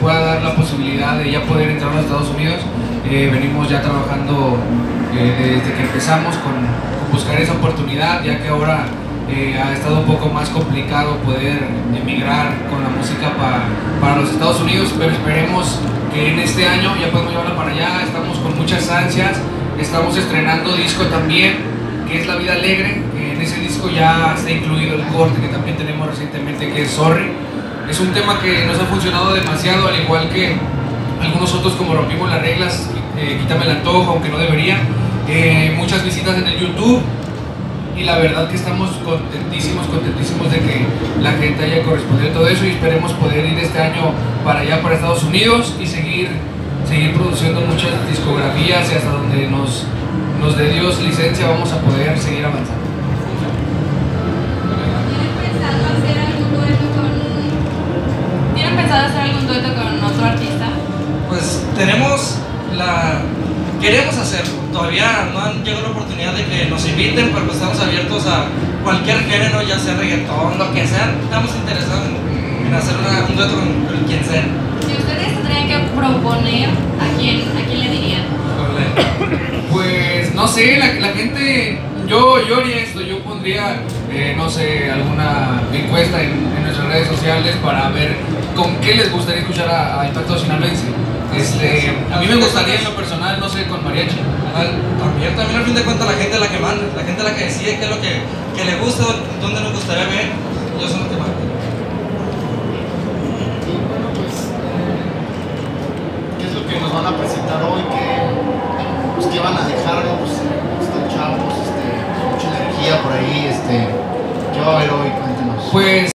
pueda dar la posibilidad de ya poder entrar a los Estados Unidos. Eh, venimos ya trabajando eh, desde que empezamos con, con buscar esa oportunidad, ya que ahora eh, ha estado un poco más complicado poder emigrar con la música para, para los Estados Unidos, pero esperemos que en este año ya podemos llevarla para allá, estamos con muchas ansias, estamos estrenando disco también, que es La Vida Alegre, en ese disco ya está incluido el corte que también tenemos recientemente, que es Sorry. Es un tema que nos ha funcionado demasiado, al igual que algunos otros como Rompimos las Reglas, eh, Quítame el Antojo, aunque no debería, eh, muchas visitas en el YouTube, y la verdad que estamos contentísimos, contentísimos de que la gente haya correspondido a todo eso y esperemos poder ir este año para allá, para Estados Unidos y seguir, seguir produciendo muchas discografías y hasta donde nos, nos dé Dios licencia vamos a poder seguir avanzando. Pensado hacer algún dueto con otro artista? Pues tenemos la... Queremos hacerlo, todavía no han llegado la oportunidad de que nos inviten, pero pues estamos abiertos a cualquier género, ya sea reggaetón, lo que sea, estamos interesados en, en hacer una- un dueto con, con quien sea. Si ustedes tendrían que proponer, ¿a quién, a quién le dirían? Pues no sé, la, la gente, yo, yo haría esto, yo pondría, eh, no sé, alguna encuesta en, en nuestras redes sociales para ver con qué les gustaría escuchar a, a Impacto Sinaloense. Este, a mí me gustaría en lo personal, no sé, con mariachi. También, también al fin de cuentas la gente es la que manda, la gente es la que decide qué es lo que, que le gusta, dónde nos gustaría ver, ellos son los que mandan. Y bueno, pues, eh, ¿qué es lo que nos van a presentar hoy? ¿Qué, pues, van a dejarnos? Pues, Están chavos, este, mucha energía por ahí, este, ¿qué va a haber hoy? Cuéntanos. Pues...